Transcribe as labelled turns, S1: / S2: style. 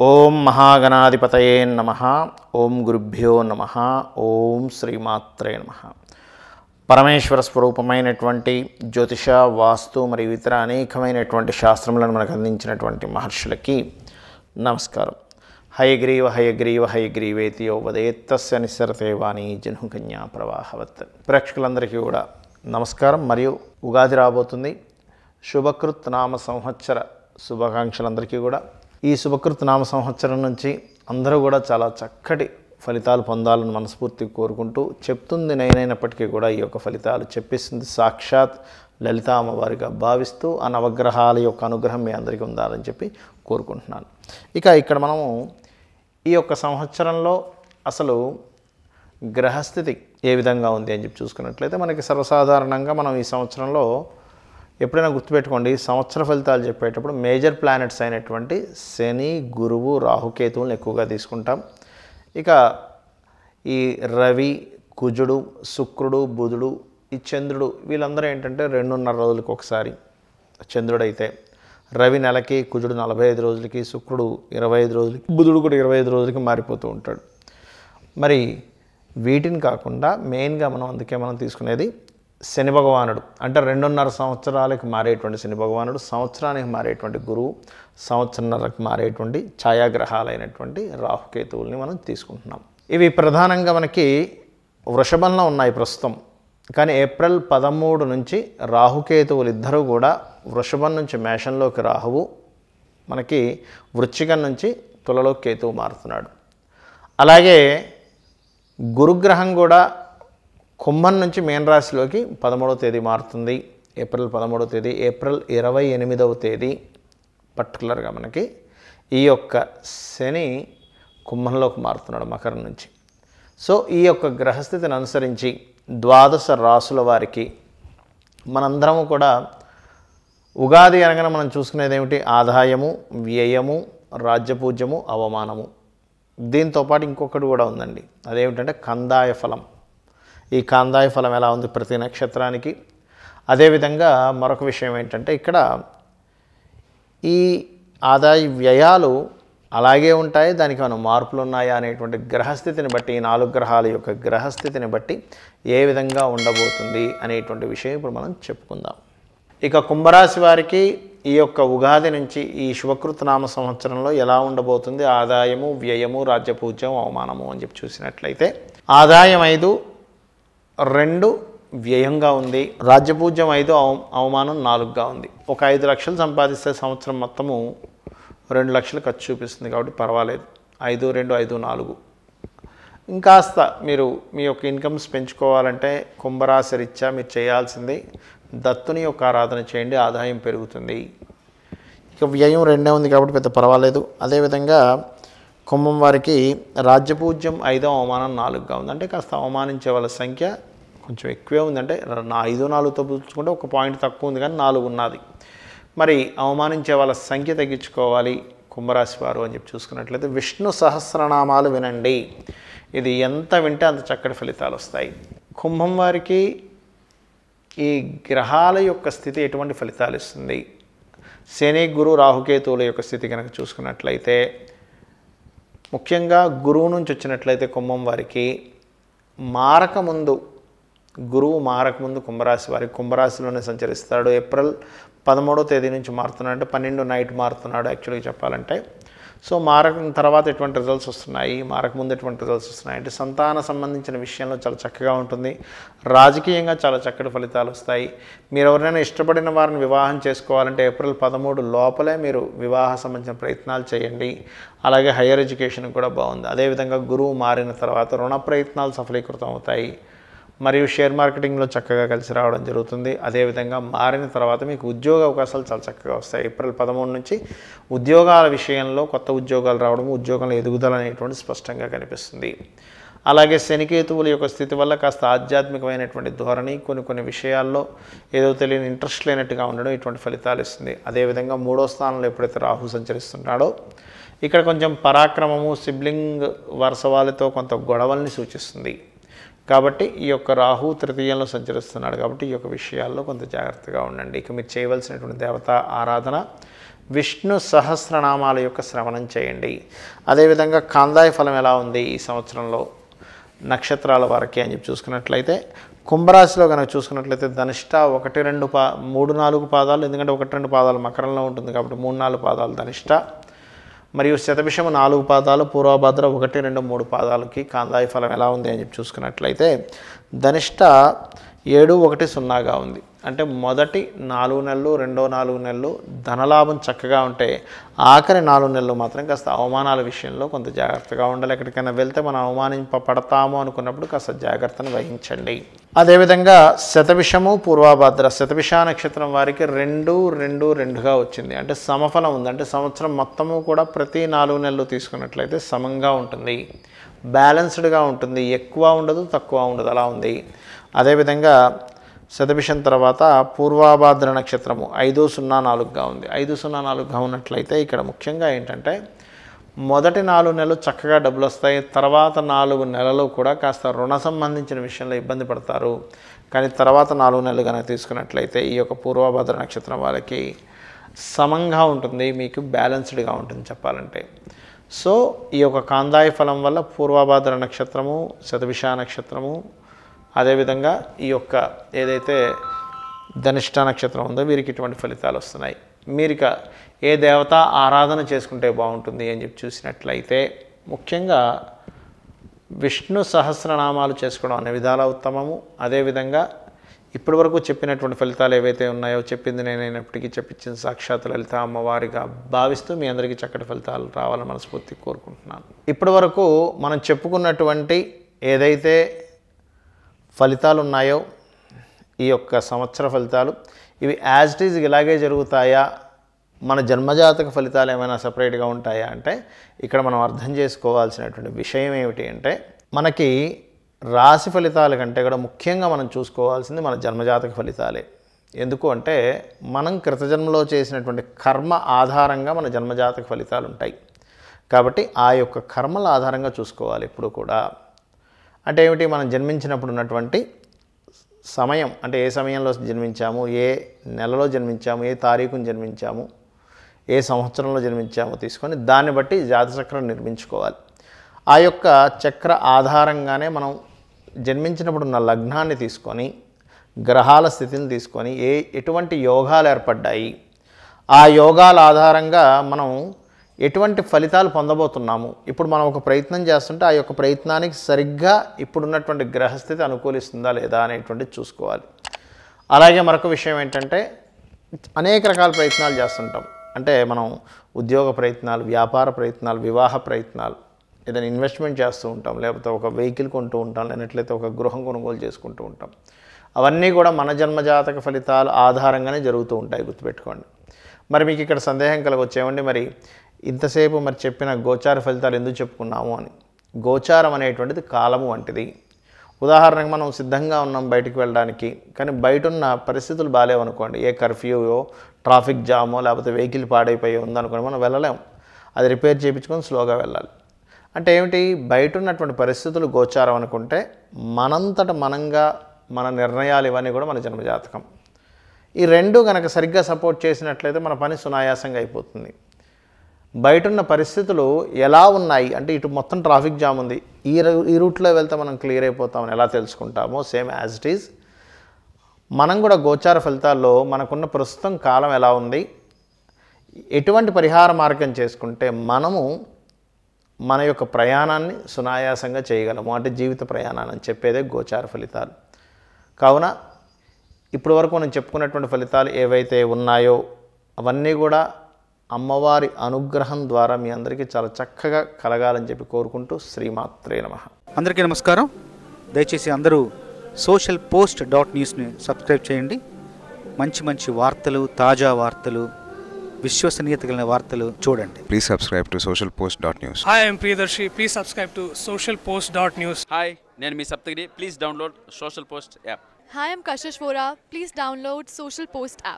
S1: ఓం మహాగణాధిపతయే నమ. ఓం గురుభ్యో నమ. ఓం శ్రీమాత్రే నమ. పరమేశ్వర స్వరూపమైనటువంటి జ్యోతిష వాస్తు మరియు ఇతర అనేకమైనటువంటి శాస్త్రములను మనకు అందించినటువంటి మహర్షులకి నమస్కారం. హయగ్రీవ హయగ్రీవ హయగ్రీవేతి యోవదేత్తస్య నిస్సరతే వాణి జనుకన్యా ప్రవాహవత్. ప్రేక్షకులందరికీ కూడా నమస్కారం. మరియు ఉగాది రాబోతుంది. శుభకృత్ నామ సంవత్సర శుభాకాంక్షలందరికీ కూడా ఈ శుభకృత్ నామ సంవత్సరం నుంచి అందరూ కూడా చాలా చక్కటి ఫలితాలు పొందాలని మనస్ఫూర్తిగా కోరుకుంటూ చెప్తుంది నేనైనప్పటికీ కూడా ఈ యొక్క ఫలితాలు చెప్పిస్తుంది సాక్షాత్ లలిత అమ్మవారిగా భావిస్తూ ఆ నవగ్రహాల యొక్క అనుగ్రహం మీ అందరికీ ఉండాలని చెప్పి కోరుకుంటున్నాను. ఇక ఇక్కడ మనము ఈ యొక్క సంవత్సరంలో అసలు గ్రహస్థితి ఏ విధంగా ఉంది అని చెప్పి చూసుకున్నట్లయితే మనకి సర్వసాధారణంగా మనం ఈ సంవత్సరంలో ఎప్పుడైనా గుర్తుపెట్టుకోండి సంవత్సర ఫలితాలు చెప్పేటప్పుడు మేజర్ ప్లానెట్స్ అయినటువంటి శని గురువు రాహుకేతువులను ఎక్కువగా తీసుకుంటాం. ఇక ఈ రవి కుజుడు శుక్రుడు బుధుడు ఈ చంద్రుడు వీళ్ళందరూ ఏంటంటే రెండున్నర రోజులకు ఒకసారి చంద్రుడైతే. రవి నెలకి కుజుడు నలభై ఐదు రోజులకి శుక్రుడు ఇరవై ఐదు రోజులకి బుధుడు కూడా ఇరవై ఐదు రోజులకి మారిపోతూ ఉంటాడు. మరి వీటిని కాకుండా మెయిన్గా మనం అందుకే మనం తీసుకునేది శని భగవానుడు. అంటే రెండున్నర సంవత్సరాలకి మారేటువంటి శని భగవానుడు సంవత్సరానికి మారేటువంటి గురువు సంవత్సరన్నరకు మారేటువంటి ఛాయాగ్రహాలైనటువంటి రాహుకేతువుల్ని మనం తీసుకుంటున్నాం. ఇవి ప్రధానంగా మనకి వృషభంలో ఉన్నాయి ప్రస్తుతం. కానీ ఏప్రిల్ పదమూడు నుంచి రాహుకేతువులు ఇద్దరూ కూడా వృషభం నుంచి మేషంలోకి రాహువు మనకి వృచ్చికం నుంచి తులలో కేతువు మారుతున్నాడు. అలాగే గురుగ్రహం కూడా కుంభం నుంచి మీనరాశిలోకి పదమూడవ తేదీ మారుతుంది. ఏప్రిల్ పదమూడవ తేదీ ఏప్రిల్ ఇరవై ఎనిమిదవ తేదీ పర్టికులర్గా మనకి ఈ యొక్క శని కుంభంలోకి మారుతున్నాడు మకరం నుంచి. సో ఈ యొక్క గ్రహస్థితిని అనుసరించి ద్వాదశ రాసుల వారికి మనందరము కూడా ఉగాది అనగానే మనం చూసుకునేది ఏమిటి? ఆదాయము వ్యయము రాజ్యపూజ్యము అవమానము. దీంతో పాటు ఇంకొకటి కూడా ఉందండి. అదేమిటంటే కందాయ ఫలం. ఈ కాందాయ ఫలం ఎలా ఉంది ప్రతి నక్షత్రానికి? అదేవిధంగా మరొక విషయం ఏంటంటే ఇక్కడ ఈ ఆదాయ వ్యయాలు అలాగే ఉంటాయి దానికి మనం మార్పులు ఉన్నాయా అనేటువంటి గ్రహస్థితిని బట్టి ఈ నాలుగు గ్రహాల యొక్క గ్రహస్థితిని బట్టి ఏ విధంగా ఉండబోతుంది అనేటువంటి విషయం ఇప్పుడు మనం చెప్పుకుందాం. ఇక కుంభరాశి వారికి ఈ యొక్క ఉగాది నుంచి ఈ శివకృత నామ సంవత్సరంలో ఎలా ఉండబోతుంది? ఆదాయము వ్యయము రాజ్యపూజ్యం అవమానము అని చెప్పి చూసినట్లయితే ఆదాయం ఐదు రెండు వ్యయంగా ఉంది. రాజ్యపూజ్యం ఐదు అవ అవమానం నాలుగుగా ఉంది. ఒక ఐదు లక్షలు సంపాదిస్తే సంవత్సరం మొత్తము రెండు లక్షలు ఖర్చు చూపిస్తుంది కాబట్టి పర్వాలేదు. ఐదు రెండు ఐదు నాలుగు. ఇంకాస్త మీరు మీ యొక్క ఇన్కమ్స్ పెంచుకోవాలంటే కుంభరాశి రీత్యా మీరు చేయాల్సింది దత్తుని యొక్క ఆరాధన చేయండి ఆదాయం పెరుగుతుంది. ఇక వ్యయం రెండే ఉంది కాబట్టి పెద్ద పర్వాలేదు. అదేవిధంగా కుంభం వారికి రాజ్యపూజ్యం ఐదో అవమానం నాలుగుగా ఉందంటే కాస్త అవమానించే వాళ్ళ సంఖ్య కొంచెం ఎక్కువే ఉందంటే నా ఐదో నాలుగుతో పోల్చుకుంటే ఒక పాయింట్ తక్కువ ఉంది. కానీ నాలుగు ఉన్నది. మరి అవమానించే వాళ్ళ సంఖ్య తగ్గించుకోవాలి కుంభరాశి వారు అని చెప్పి చూసుకున్నట్లయితే విష్ణు సహస్రనామాలు వినండి. ఇది ఎంత వింటే అంత చక్కటి ఫలితాలు వస్తాయి. కుంభం వారికి ఈ గ్రహాల యొక్క స్థితి ఎటువంటి ఫలితాలు ఇస్తుంది? శని గురు రాహుకేతువుల యొక్క స్థితి కనుక చూసుకున్నట్లయితే ముఖ్యంగా గురువు నుంచి వచ్చినట్లయితే కుంభం వారికి మారకముందు గురువు మారకముందు కుంభరాశి వారికి కుంభరాశిలోనే సంచరిస్తాడు. ఏప్రిల్ పదమూడో తేదీ నుంచి మారుతున్నాడు. అంటే పన్నెండు నైట్ మారుతున్నాడు యాక్చువల్గా చెప్పాలంటే. సో మారక తర్వాత ఎటువంటి రిజల్ట్స్ వస్తున్నాయి? మారక ముందు ఎటువంటి రిజల్ట్స్ వస్తున్నాయి? అంటే సంతాన సంబంధించిన విషయంలో చాలా చక్కగా ఉంటుంది. రాజకీయంగా చాలా చక్కటి ఫలితాలు వస్తాయి. మీరు ఎవరైనా ఇష్టపడిన వారిని వివాహం చేసుకోవాలంటే ఏప్రిల్ పదమూడు లోపలే మీరు వివాహ సంబంధించిన ప్రయత్నాలు చేయండి. అలాగే హయ్యర్ ఎడ్యుకేషన్ కూడా బాగుంది. అదేవిధంగా గురువు మారిన తర్వాత రుణ ప్రయత్నాలు సఫలీకృతం అవుతాయి. మరియు షేర్ మార్కెటింగ్లో చక్కగా కలిసి రావడం జరుగుతుంది. అదేవిధంగా మారిన తర్వాత మీకు ఉద్యోగ అవకాశాలు చాలా చక్కగా వస్తాయి. ఏప్రిల్ పదమూడు నుంచి ఉద్యోగాల విషయంలో కొత్త ఉద్యోగాలు రావడం ఉద్యోగంలో ఎదుగుదల అనేటువంటి స్పష్టంగా కనిపిస్తుంది. అలాగే శనికేతువుల యొక్క స్థితి వల్ల కాస్త ఆధ్యాత్మికమైనటువంటి ధోరణి కొన్ని కొన్ని విషయాల్లో ఏదో తెలియని ఇంట్రెస్ట్ లేనట్టుగా ఉండడం ఇటువంటి ఫలితాలు ఇస్తుంది. అదేవిధంగా మూడో స్థానంలో ఎప్పుడైతే రాహు సంచరిస్తున్నాడో ఇక్కడ కొంచెం పరాక్రమము సిబ్లింగ్ వరుస వాళ్ళతో కొంత గొడవల్ని సూచిస్తుంది. కాబట్టి ఈ యొక్క రాహు తృతీయంలో సంచరిస్తున్నాడు కాబట్టి ఈ యొక్క విషయాల్లో కొంత జాగ్రత్తగా ఉండండి. ఇక మీరు చేయవలసినటువంటి దేవత ఆరాధన విష్ణు సహస్రనామాల యొక్క శ్రవణం చేయండి. అదేవిధంగా కాందాయ ఫలం ఎలా ఉంది ఈ సంవత్సరంలో నక్షత్రాల వారికి అని చెప్పి చూసుకున్నట్లయితే కుంభరాశిలో కనుక చూసుకున్నట్లయితే ధనిష్ట ఒకటి రెండు పా మూడు నాలుగు పాదాలు ఎందుకంటే ఒకటి రెండు పాదాలు మకరంలో ఉంటుంది కాబట్టి మూడు నాలుగు పాదాలు ధనిష్ట. మరియు శతభిషము నాలుగు పాదాలు పూర్వభద్ర ఒకటి రెండు మూడు పాదాలకి కాందాయి ఫలం ఎలా ఉంది అని చెప్పి చూసుకున్నట్లయితే ధనిష్ట ఏడు ఒకటి సున్నాగా ఉంది. అంటే మొదటి నాలుగు నెలలు రెండో నాలుగు నెలలు ధనలాభం చక్కగా ఉంటే ఆఖరి నాలుగు నెలలు మాత్రం కాస్త అవమానాల విషయంలో కొంత జాగ్రత్తగా ఉండాలి. ఎక్కడికైనా వెళ్తే మనం అవమానింపబడతాము అనుకున్నప్పుడు కాస్త జాగ్రత్తను వహించండి. అదేవిధంగా శతవిషము పూర్వభద్ర శతవిష నక్షత్రం వారికి రెండు రెండు రెండుగా వచ్చింది. అంటే సమఫలం ఉంది. అంటే సంవత్సరం మొత్తము కూడా ప్రతి నాలుగు నెలలు తీసుకున్నట్లయితే సమంగా ఉంటుంది. బ్యాలెన్స్డ్గా ఉంటుంది. ఎక్కువ ఉండదు తక్కువ ఉండదు. అలా ఉంది. అదేవిధంగా శతభిషం తర్వాత పూర్వాభాద్ర నక్షత్రము ఐదు సున్నా నాలుగుగా ఉంది. ఐదు సున్నా నాలుగుగా ఉన్నట్లయితే ఇక్కడ ముఖ్యంగా ఏంటంటే మొదటి నాలుగు నెలలు చక్కగా డబ్బులు వస్తాయి తర్వాత నాలుగు నెలలు కూడా కాస్త రుణ సంబంధించిన విషయంలో ఇబ్బంది పడతారు. కానీ తర్వాత నాలుగు నెలలు కనుక తీసుకున్నట్లయితే ఈ యొక్క పూర్వభద్ర నక్షత్రం వాళ్ళకి సమంగా ఉంటుంది. మీకు బ్యాలెన్స్డ్గా ఉంటుంది చెప్పాలంటే. సో ఈ యొక్క కాందాయ ఫలం వల్ల పూర్వభాద్ర నక్షత్రము శతభిష నక్షత్రము అదేవిధంగా ఈ యొక్క ఏదైతే ధనిష్ట నక్షత్రం ఉందో వీరికి ఇటువంటి ఫలితాలు వస్తున్నాయి. మీరిక ఏ దేవత ఆరాధన చేసుకుంటే బాగుంటుంది అని చెప్పి చూసినట్లయితే ముఖ్యంగా విష్ణు సహస్రనామాలు చేసుకోవడం అనే విధాల ఉత్తమము. అదేవిధంగా ఇప్పటి వరకు చెప్పినటువంటి ఫలితాలు ఏవైతే ఉన్నాయో చెప్పింది నేనైనప్పటికీ చెప్పించిన సాక్షాత్ లలిత అమ్మవారిగా భావిస్తూ మీ అందరికీ చక్కటి ఫలితాలు రావాలని మనస్ఫూర్తి కోరుకుంటున్నాను. ఇప్పటి వరకు మనం చెప్పుకున్నటువంటి ఏదైతే ఫలితాలు ఉన్నాయో ఈ యొక్క సంవత్సర ఫలితాలు. ఇవి యాజ్ ఇట్ ఈజ్ ఇలాగే జరుగుతాయా? మన జన్మజాతక ఫలితాలు ఏమైనా సపరేట్గా ఉంటాయా? అంటే ఇక్కడ మనం అర్థం చేసుకోవాల్సినటువంటి విషయం ఏమిటి అంటే మనకి రాశి ఫలితాల కంటే కూడా ముఖ్యంగా మనం చూసుకోవాల్సింది మన జన్మజాతక ఫలితాలే. ఎందుకు అంటే మనం కృతజన్మలో చేసినటువంటి కర్మ ఆధారంగా మన జన్మజాతక ఫలితాలు ఉంటాయి కాబట్టి ఆ యొక్క కర్మల ఆధారంగా చూసుకోవాలి ఎప్పుడు కూడా. అంటే ఏమిటి? మనం జన్మించినప్పుడు ఉన్నటువంటి సమయం అంటే ఏ సమయంలో జన్మించాము ఏ నెలలో జన్మించాము ఏ తారీఖును జన్మించాము ఏ సంవత్సరంలో జన్మించామో తీసుకొని దాన్ని బట్టి జాతచక్రం నిర్మించుకోవాలి. ఆ యొక్క చక్ర ఆధారంగానే మనం జన్మించినప్పుడు ఉన్న లగ్నాన్ని తీసుకొని గ్రహాల స్థితిని తీసుకొని ఏ ఎటువంటి యోగాలు ఏర్పడ్డాయి ఆ యోగాల ఆధారంగా మనం ఎటువంటి ఫలితాలు పొందబోతున్నాము? ఇప్పుడు మనం ఒక ప్రయత్నం చేస్తుంటే ఆ యొక్క ప్రయత్నానికి సరిగ్గా ఇప్పుడున్నటువంటి గ్రహస్థితి అనుకూలిస్తుందా లేదా అనేటువంటిది చూసుకోవాలి. అలాగే మరొక విషయం ఏంటంటే అనేక రకాల ప్రయత్నాలు చేస్తుంటాం. అంటే మనం ఉద్యోగ ప్రయత్నాలు వ్యాపార ప్రయత్నాలు వివాహ ప్రయత్నాలు ఏదైనా ఇన్వెస్ట్మెంట్ చేస్తూ ఉంటాం లేకపోతే ఒక వెహికల్ కొంటూ ఉంటాం లేనట్లయితే ఒక గృహం కొనుగోలు చేసుకుంటూ ఉంటాం. అవన్నీ కూడా మన జన్మజాతక ఫలితాలు ఆధారంగానే జరుగుతూ ఉంటాయి గుర్తుపెట్టుకోండి. మరి మీకు ఇక్కడ సందేహం కలగొచ్చేమండి మరి ఇంతసేపు మరి చెప్పిన గోచార ఫలితాలు ఎందుకు చెప్పుకున్నాము అని. గోచారం అనేటువంటిది కాలము వంటిది. ఉదాహరణకు మనం సిద్ధంగా ఉన్నాం బయటికి వెళ్ళడానికి కానీ బయట ఉన్న పరిస్థితులు బాగాలేవనుకోండి ఏ కర్ఫ్యూయో ట్రాఫిక్ జామో లేకపోతే వెహికల్ పాడైపోయి ఉందనుకోండి మనం వెళ్ళలేము అది రిపేర్ చేయించుకొని స్లోగా వెళ్ళాలి. అంటే ఏమిటి? బయట ఉన్నటువంటి పరిస్థితులు గోచారం అనుకుంటే మనంతట మనంగా మన నిర్ణయాలు ఇవన్నీ కూడా మన జన్మజాతకం ఈ రెండు కనుక సరిగ్గా సపోర్ట్ చేసినట్లయితే మన పని సునాయాసంగా అయిపోతుంది. బయట ఉన్న పరిస్థితులు ఎలా ఉన్నాయి? అంటే ఇటు మొత్తం ట్రాఫిక్ జామ్ ఉంది. ఈ రూ- ఈ రూట్లో వెళ్తే మనం క్లియర్ అయిపోతామని ఎలా తెలుసుకుంటామో? సేమ్ యాజ్ ఇట్ ఈజ్ మనం కూడా గోచార ఫలితాల్లో మనకున్న ప్రస్తుతం కాలం ఎలా ఉంది? ఎటువంటి పరిహార మార్గం చేసుకుంటే మనము మన యొక్క ప్రయాణాన్ని సునాయాసంగా చేయగలము? అంటే జీవిత ప్రయాణాన్ని అని చెప్పేదే గోచార ఫలితాలు. కావున ఇప్పటివరకు మనం చెప్పుకున్నటువంటి ఫలితాలు ఏవైతే ఉన్నాయో అవన్నీ కూడా అమ్మవారి అనుగ్రహం ద్వారా మీ అందరికీ చాలా చక్కగా కలగాలని చెప్పి కోరుకుంటూ శ్రీమాత్రే నమః
S2: అందరికీ నమస్కారం దయచేసి అందరూ సోషల్ పోస్ట్ డాట్ న్యూస్ని సబ్స్క్రైబ్ చేయండి మంచి మంచి వార్తలు తాజా వార్తలు విశ్వసనీయత కలిగిన వార్తలు చూడండి
S3: Please subscribe to socialpost.news.
S4: Hi, I'm Priyadarshi. Please subscribe to socialpost.news.
S5: Hi నేను మీ Saptagiri please download social post app
S6: Hi, I'm Kashish Vora. Please download Social Post app.